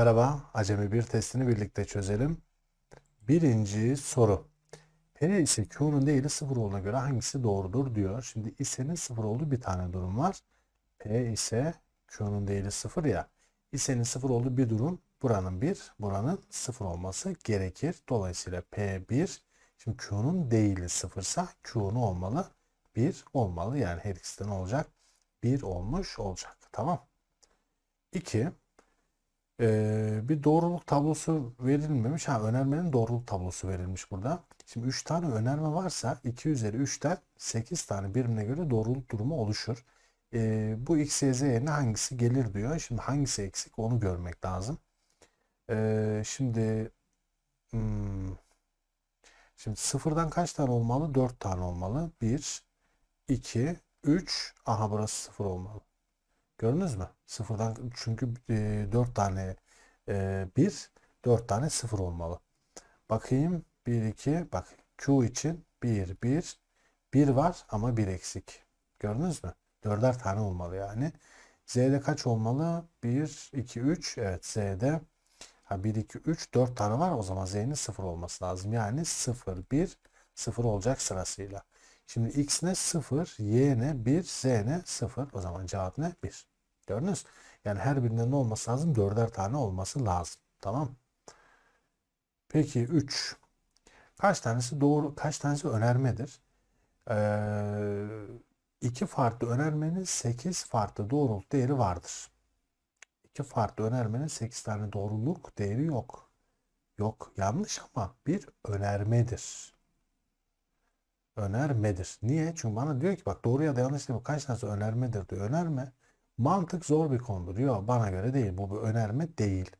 Merhaba, Acemi bir testini birlikte çözelim. Birinci soru. P ise Q'nun değeri sıfır olduğuna göre hangisi doğrudur diyor. Şimdi ise'nin sıfır olduğu bir tane durum var. P ise Q'nun değeri sıfır ya. İse'nin sıfır olduğu bir durum buranın bir, buranın sıfır olması gerekir. Dolayısıyla P1, şimdi Q'nun değili sıfırsa Q'nun olmalı? 1 olmalı. Yani her ikisi de ne olacak? 1 olmuş olacak. Tamam. 2. Ee, bir doğruluk tablosu verilmemiş. Ha önermenin doğruluk tablosu verilmiş burada. Şimdi 3 tane önerme varsa 2 üzeri 3'ten 8 tane birbirine göre doğruluk durumu oluşur. Ee, bu x, y, z yerine hangisi gelir diyor. Şimdi hangisi eksik onu görmek lazım. Ee, şimdi hmm, şimdi sıfırdan kaç tane olmalı? 4 tane olmalı. 1, 2, 3. Aha burası 0 olmalı. Gördünüz mü? Sıfırdan çünkü e, 4 tane e, 1, 4 tane 0 olmalı. Bakayım 1, 2 bak Q için 1, 1, 1 var ama 1 eksik. Gördünüz mü? 4'er tane olmalı yani. Z'de kaç olmalı? 1, 2, 3. Evet Z'de ha, 1, 2, 3, 4 tane var. O zaman Z'nin 0 olması lazım. Yani 0, 1, 0 olacak sırasıyla. Şimdi x ne 0, y ne 1, z ne 0. O zaman cevap ne? 1. Gördünüz? Yani her birinde ne olması lazım? Dörder tane olması lazım. Tamam. Peki 3. Kaç tanesi doğru, kaç tanesi önermedir? Ee, iki farklı önermenin 8 farklı doğruluk değeri vardır. İki farklı önermenin 8 tane doğruluk değeri yok. Yok yanlış ama bir önermedir önermedir. Niye? Çünkü bana diyor ki bak doğru ya da yanlış değil mi? Kaç tanesi önermedir diyor. Önerme. Mantık zor bir konudur. Yok bana göre değil. Bu bir önerme değil.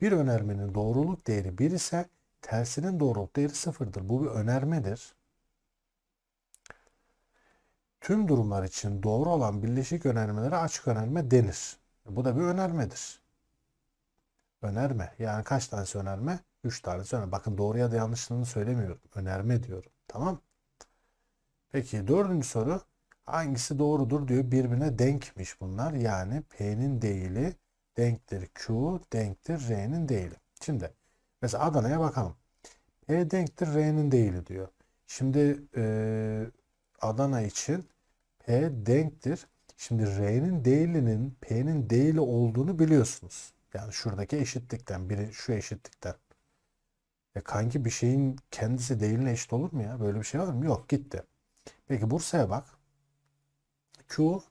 Bir önermenin doğruluk değeri 1 ise tersinin doğruluk değeri sıfırdır. Bu bir önermedir. Tüm durumlar için doğru olan birleşik önermelere açık önerme denir. Bu da bir önermedir. Önerme. Yani kaç tanesi önerme? 3 tanesi önerme. Bakın doğru ya da yanlışlığını söylemiyorum. Önerme diyorum. Tamam. Peki dördüncü soru. Hangisi doğrudur diyor. Birbirine denkmiş bunlar. Yani P'nin değili denktir Q, denktir R'nin değili. Şimdi mesela Adana'ya bakalım. P denktir R'nin değili diyor. Şimdi e, Adana için P denktir. Şimdi R'nin değilinin P'nin değili olduğunu biliyorsunuz. Yani şuradaki eşitlikten biri şu eşitlikten. E kanki bir şeyin kendisi değiline eşit olur mu ya? Böyle bir şey var mı? Yok gitti. Peki Bursa'ya bak. Q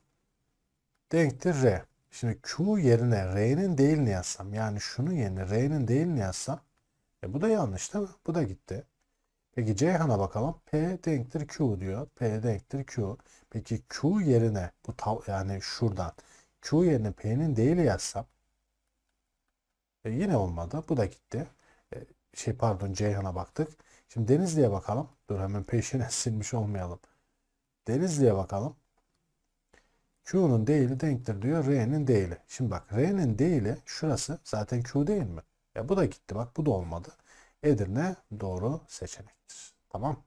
denktir R. Şimdi Q yerine R'nin değilini yazsam yani şunun yerine R'nin değilini yazsam e bu da yanlış değil mi? Bu da gitti. Peki Ceyhan'a bakalım. P denktir Q diyor. P denktir Q. Peki Q yerine bu tav yani şuradan Q yerine P'nin değili yazsam e yine olmadı. Bu da gitti. E, şey pardon Ceyhan'a baktık. Şimdi Denizli'ye bakalım. Dur hemen peşine silmiş olmayalım. Denizli'ye bakalım. Q'nun değili denktir diyor R'nin değili. Şimdi bak R'nin değili şurası zaten Q değil mi? E bu da gitti bak bu da olmadı. Edirne doğru seçenektir. Tamam.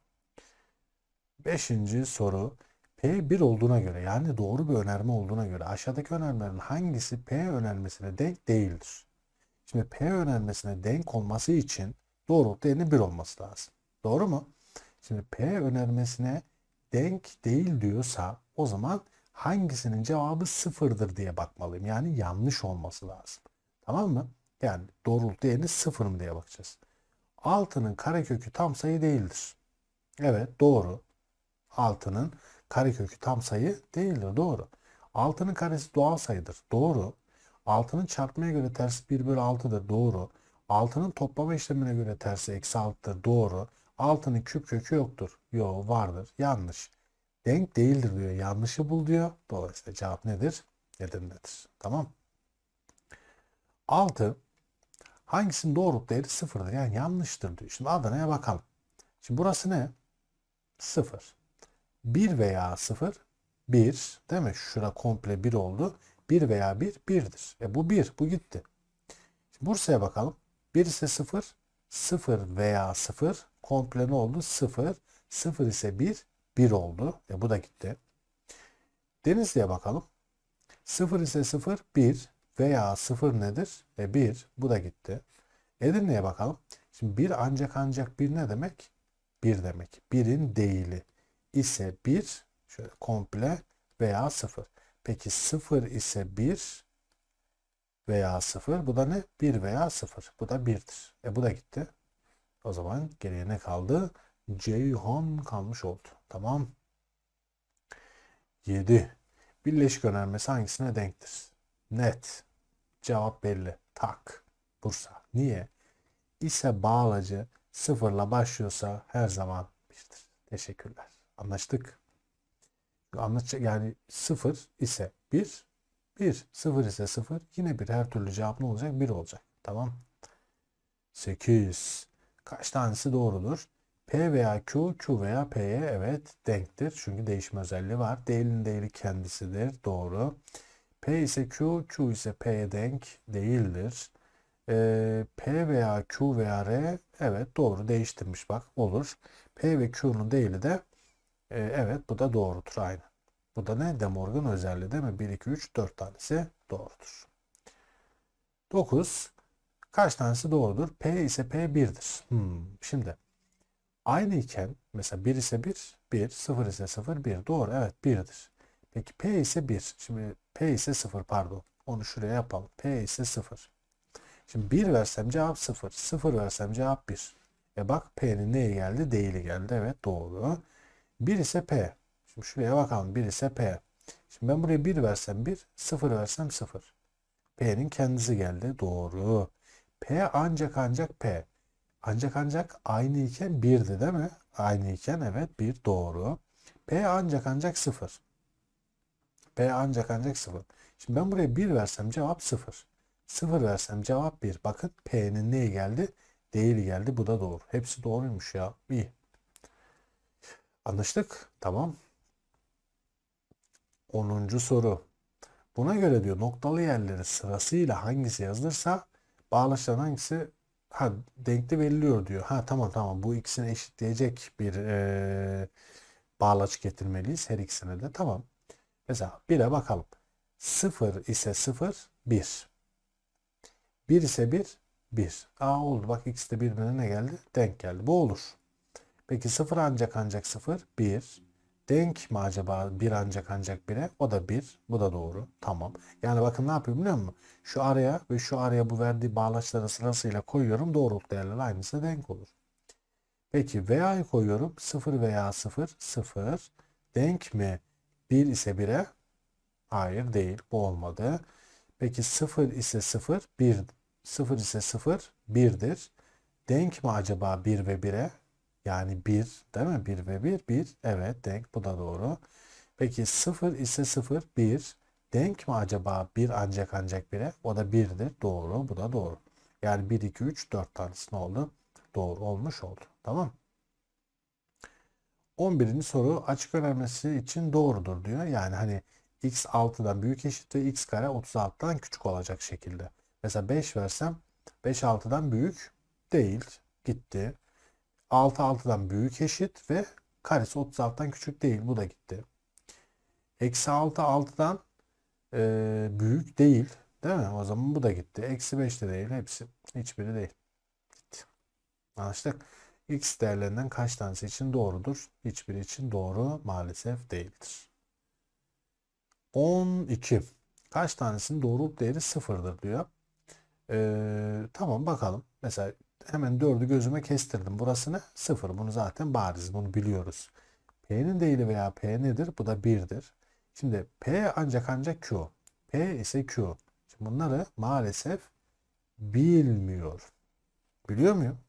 Beşinci soru. P 1 olduğuna göre yani doğru bir önerme olduğuna göre aşağıdaki önermelerin hangisi P önermesine denk değildir? Şimdi P önermesine denk olması için doğruluk değerinin 1 olması lazım. Doğru mu? Şimdi P önermesine denk değil diyorsa o zaman hangisinin cevabı sıfırdır diye bakmalıyım. Yani yanlış olması lazım. Tamam mı? Yani doğruluk değerini sıfır mı diye bakacağız. 6'nın karekökü tam sayı değildir. Evet doğru. 6'nın karekökü tam sayı değildir. Doğru. 6'nın karesi doğal sayıdır. Doğru. 6'nın çarpmaya göre tersi 1 bölü 6'dır. Doğru. 6'nın toplama işlemine göre tersi eksi 6'dır. Doğru. 6'nın küp kökü yoktur. Yo vardır. Yanlış. Denk değildir diyor. Yanlışı bul diyor. Dolayısıyla cevap nedir? Edirne'dir. Tamam. 6 hangisinin doğruluk değeri sıfırdır? Yani yanlıştır diyor. Şimdi Adana'ya bakalım. Şimdi burası ne? 0. 1 veya 0 1 değil mi? Şura komple 1 oldu. 1 veya 1 1'dir. E bu 1. Bu gitti. Şimdi Bursa'ya bakalım. 1 ise 0. 0 veya 0 komple ne oldu? 0. 0 ise 1. 1 oldu. E bu da gitti. Denizli'ye bakalım. 0 ise 0 1. veya 0 nedir? E 1. Bu da gitti. Edirne'ye bakalım. Şimdi 1 ancak ancak 1 ne demek? 1 demek. 1'in değili ise 1 şöyle komple veya 0. Peki 0 ise 1 veya 0. Bu da ne? 1 veya 0. Bu da 1'dir. E bu da gitti. O zaman geriye ne kaldı? Ceyhan kalmış oldu. Tamam. 7. Birleşik önermesi hangisine denktir? Net. Cevap belli. Tak. Bursa. Niye? İse bağlacı sıfırla başlıyorsa her zaman birdir. Teşekkürler. Anlaştık. Anlaşacak yani sıfır ise bir, bir, sıfır ise sıfır yine bir. Her türlü cevap ne olacak? Bir olacak. Tamam. 8. Kaç tanesi doğrudur? P veya Q, Q veya P'ye evet denktir. Çünkü değişme özelliği var. Değilin değili kendisidir. Doğru. P ise Q, Q ise P'ye denk değildir. Ee, P veya Q veya R evet doğru değiştirmiş bak olur. P ve Q'nun değili de e, evet bu da doğrudur aynı. Bu da ne? De Morgan özelliği değil mi? 1, 2, 3, 4 tanesi doğrudur. 9. Kaç tanesi doğrudur? P ise P 1'dir. Hmm, şimdi aynı iken mesela 1 ise 1, 1, 0 ise 0, 1. Doğru evet 1'dir. Peki P ise 1. Şimdi P ise 0 pardon. Onu şuraya yapalım. P ise 0. Şimdi 1 versem cevap 0. 0 versem cevap 1. E bak P'nin neye geldi? Değili geldi. Evet doğru. 1 ise P. Şimdi şuraya bakalım. 1 ise P. Şimdi ben buraya 1 versem 1, 0 versem 0. P'nin kendisi geldi. Doğru. P ancak ancak P. Ancak ancak aynı iken 1'di değil mi? Aynı iken evet 1 doğru. P ancak ancak 0. P ancak ancak 0. Şimdi ben buraya 1 versem cevap 0. 0 versem cevap 1. Bakın P'nin neyi geldi? Değil geldi. Bu da doğru. Hepsi doğruymuş ya. İyi. Anlaştık. Tamam. 10. soru. Buna göre diyor noktalı yerleri sırasıyla hangisi yazılırsa bağlaçların hangisi ha denkli veriliyor diyor. Ha tamam tamam bu ikisini eşitleyecek bir e, bağlaç getirmeliyiz her ikisine de. Tamam. Mesela 1'e bakalım. 0 ise 0 1. 1 ise 1 1. Aa oldu bak ikisi de birbirine ne geldi? Denk geldi. Bu olur. Peki 0 ancak ancak 0 1. Denk mi acaba 1 ancak ancak 1'e? O da 1. Bu da doğru. Tamam. Yani bakın ne yapıyorum biliyor musun? Şu araya ve şu araya bu verdiği bağlaçları sırasıyla koyuyorum. Doğruluk değerleri aynısı denk olur. Peki veya'yı koyuyorum. 0 veya 0 0. Denk mi? 1 ise 1'e? Hayır değil. Bu olmadı. Peki 0 ise 0 1. 0 ise 0 1'dir. Denk mi acaba 1 ve 1'e? Yani 1 değil mi? 1 ve 1 1. Evet denk bu da doğru. Peki 0 ise 0 1. Denk mi acaba 1 ancak ancak 1'e? O da 1'dir. Doğru. Bu da doğru. Yani 1, 2, 3, 4 tanesi ne oldu? Doğru olmuş oldu. Tamam. 11. soru açık önermesi için doğrudur diyor. Yani hani x 6'dan büyük eşit ve x kare 36'dan küçük olacak şekilde. Mesela 5 versem 5 6'dan büyük değil. Gitti. 6 6'dan büyük eşit ve karesi 36'dan küçük değil. Bu da gitti. Eksi 6 6'dan e, büyük değil. Değil mi? O zaman bu da gitti. Eksi 5 de değil. Hepsi hiçbiri değil. Gitti. Anlaştık. X değerlerinden kaç tanesi için doğrudur? Hiçbiri için doğru maalesef değildir. 12. Kaç tanesinin doğruluk değeri sıfırdır diyor. Ee, tamam bakalım. Mesela hemen 4'ü gözüme kestirdim. Burası ne? 0. Bunu zaten bariz. Bunu biliyoruz. P'nin değili veya P nedir? Bu da 1'dir. Şimdi P ancak ancak Q. P ise Q. Şimdi bunları maalesef bilmiyor. Biliyor muyum?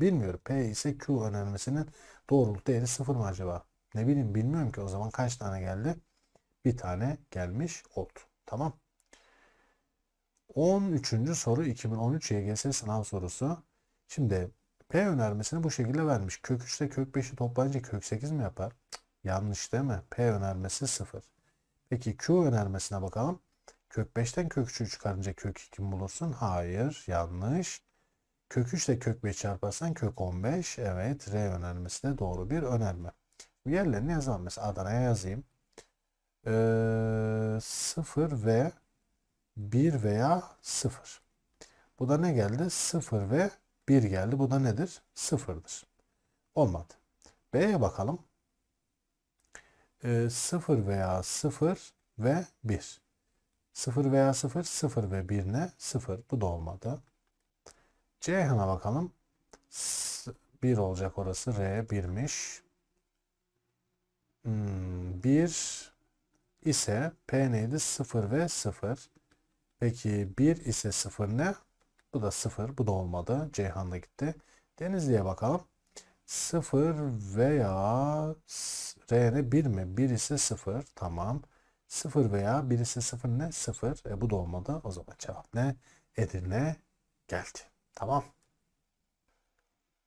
Bilmiyorum. P ise Q önermesinin doğruluk değeri 0 mı acaba? Ne bileyim bilmiyorum ki o zaman kaç tane geldi? Bir tane gelmiş oldu. Tamam. 13. soru 2013 YGS sınav sorusu. Şimdi P önermesini bu şekilde vermiş. Kök 3 ile kök 5'i toplayınca kök 8 mi yapar? Cık, yanlış değil mi? P önermesi 0. Peki Q önermesine bakalım. Kök 5'ten kök 3'ü çıkarınca kök 2 mi bulursun? Hayır. Yanlış. Kök 3 ile kök 5 çarparsan kök 15. Evet. R önermesi de doğru bir önerme. Yerlerini yazalım. Mesela Adana'ya yazayım. Ee, 0 ve 1 veya 0. Bu da ne geldi? 0 ve 1 geldi. Bu da nedir? 0'dır. Olmadı. B'ye bakalım. 0 veya 0 ve 1. 0 veya 0, 0 ve 1 ne? 0. Bu da olmadı. Ceyhan'a bakalım. 1 olacak orası. R 1'miş. Hmm, 1 ise P neydi? 0 ve 0. Peki 1 ise 0 ne? Bu da 0. Bu da olmadı. Ceyhan'da gitti. Denizli'ye bakalım. 0 veya R ne 1 mi? 1 ise 0. Tamam. 0 veya 1 ise 0 ne? 0. E, bu da olmadı. O zaman cevap ne? Edirne geldi. Tamam.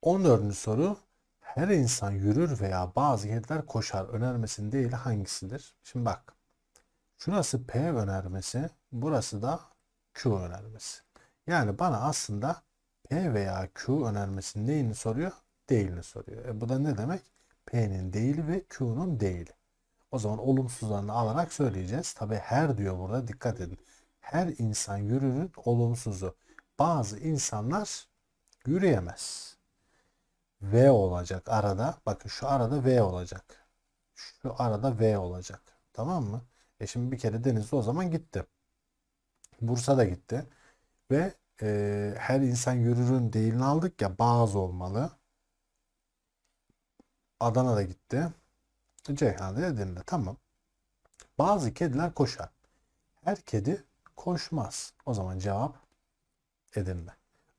14. soru. Her insan yürür veya bazı kediler koşar önermesinin değil hangisidir? Şimdi bak. Şurası P önermesi. Burası da Q önermesi. Yani bana aslında P veya Q önermesinin neyini soruyor? Değilini soruyor. E bu da ne demek? P'nin değili ve Q'nun değili. O zaman olumsuzlarını alarak söyleyeceğiz. Tabi her diyor burada dikkat edin. Her insan yürürün olumsuzu. Bazı insanlar yürüyemez. V olacak arada. Bakın şu arada V olacak. Şu arada V olacak. Tamam mı? E şimdi bir kere Denizli o zaman gitti. Bursa da gitti. Ve e, her insan yürürün değilini aldık ya bazı olmalı. Adana da gitti. Ceyhan'da Edirne. Tamam. Bazı kediler koşar. Her kedi koşmaz. O zaman cevap Edirne.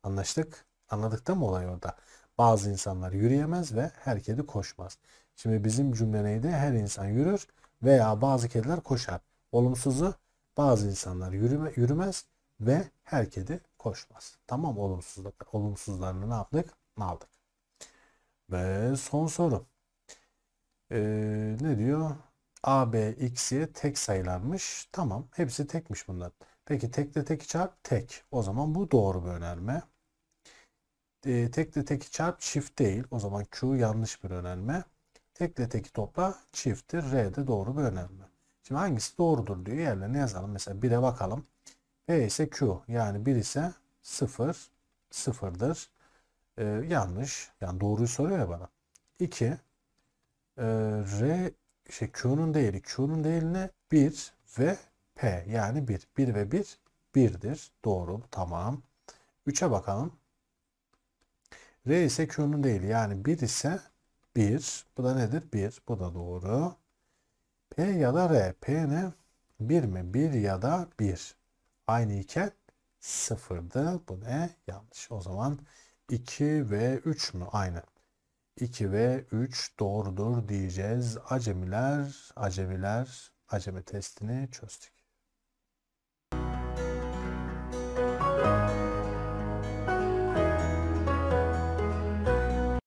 Anlaştık. Anladık da mı olay orada? Bazı insanlar yürüyemez ve her kedi koşmaz. Şimdi bizim cümle neydi? Her insan yürür veya bazı kediler koşar. Olumsuzu bazı insanlar yürüme, yürümez ve her kedi koşmaz. Tamam olumsuzluk, olumsuzlarını ne yaptık? Ne aldık? Ve son soru. Ee, ne diyor? A, B, X, Y tek sayılarmış. Tamam. Hepsi tekmiş bunlar. Peki tekle teki çarp tek. O zaman bu doğru bir önerme. Ee, tekle teki çarp çift değil. O zaman Q yanlış bir önerme. Tekle teki topla çifttir. R de doğru bir önerme. Şimdi hangisi doğrudur diyor. Yerlerine yazalım. Mesela 1'e bakalım. P ise Q. Yani 1 ise 0. 0'dır. Ee, yanlış. Yani doğruyu soruyor ya bana. 2. Ee, R şey Q'nun değeri. Q'nun değerine 1 ve P. Yani 1. 1 ve 1 1'dir. Doğru. Tamam. 3'e bakalım. R ise Q'nun değeri. Yani 1 ise 1. Bu da nedir? 1. Bu da doğru. P ya da R. P ne? 1 mi? 1 ya da 1. Aynı iken 0'dı. Bu ne? Yanlış. O zaman 2 ve 3 mü? Aynı. 2 ve 3 doğrudur diyeceğiz. Acemiler, acemiler, acemi testini çözdük.